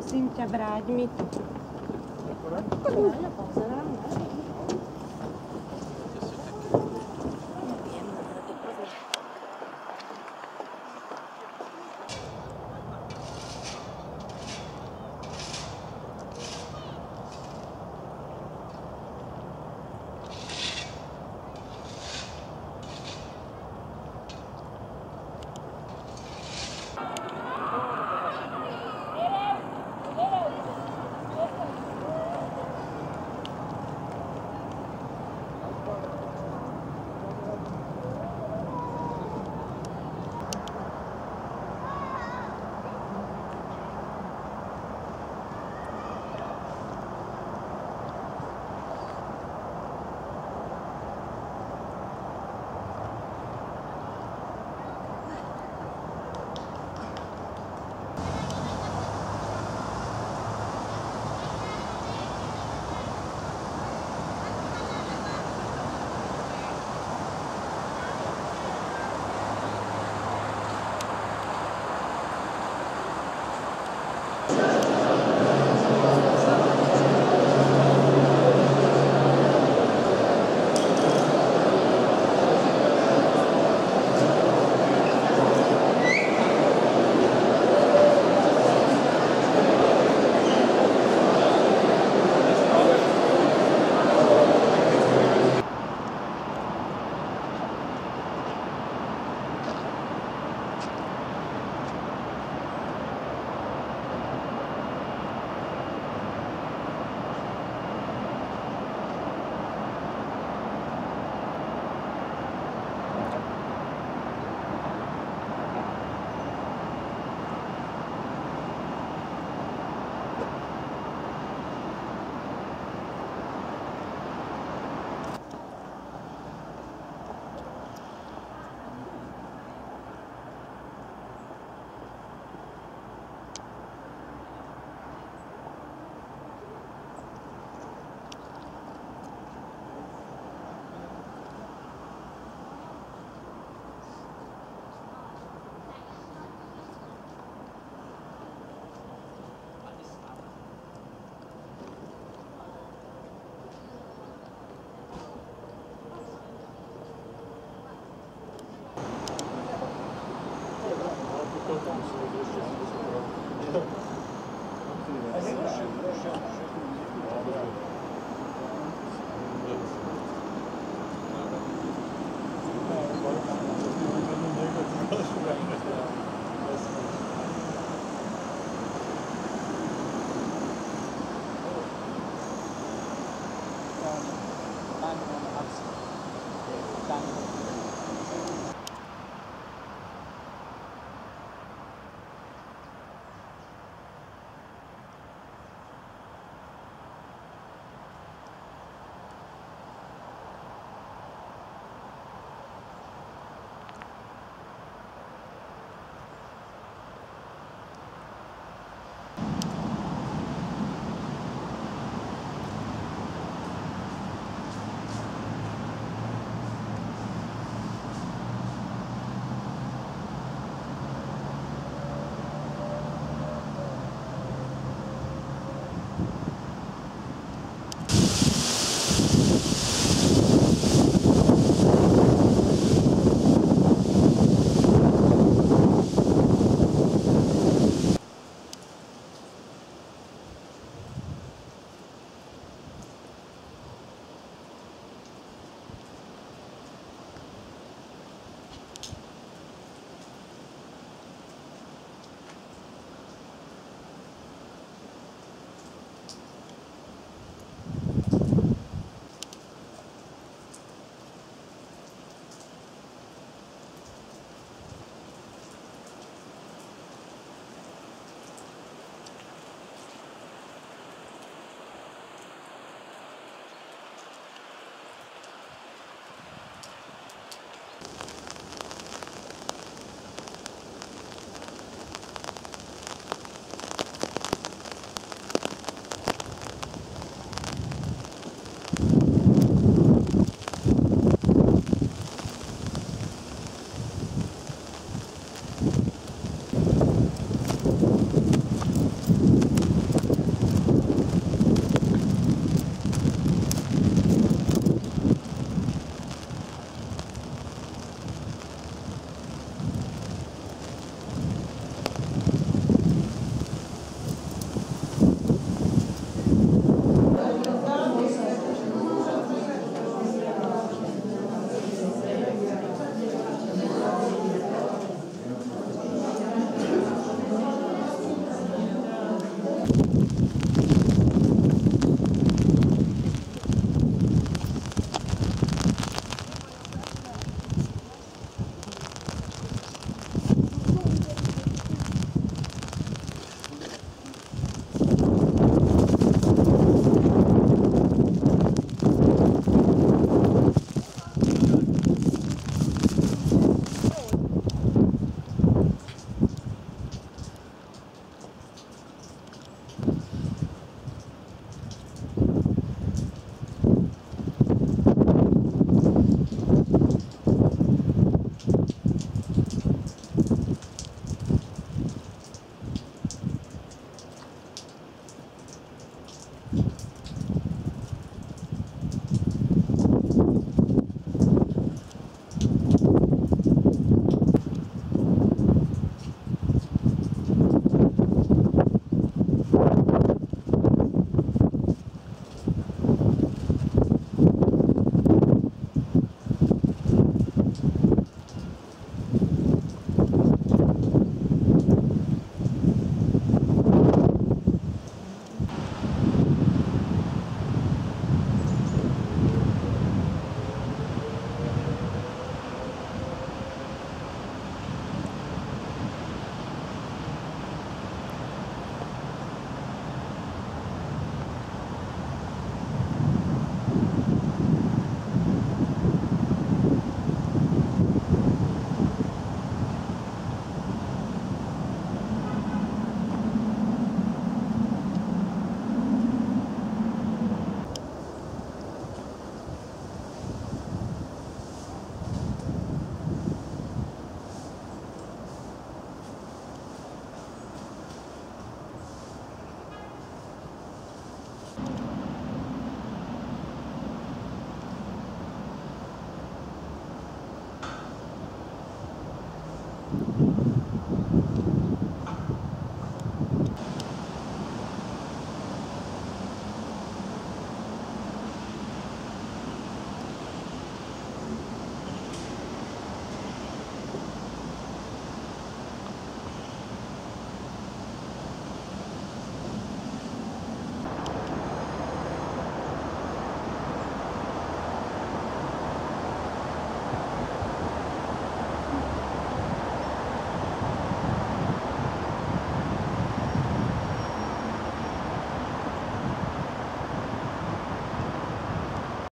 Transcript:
prosím tě, vráť mi to. Tak